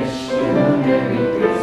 bless you, Mary.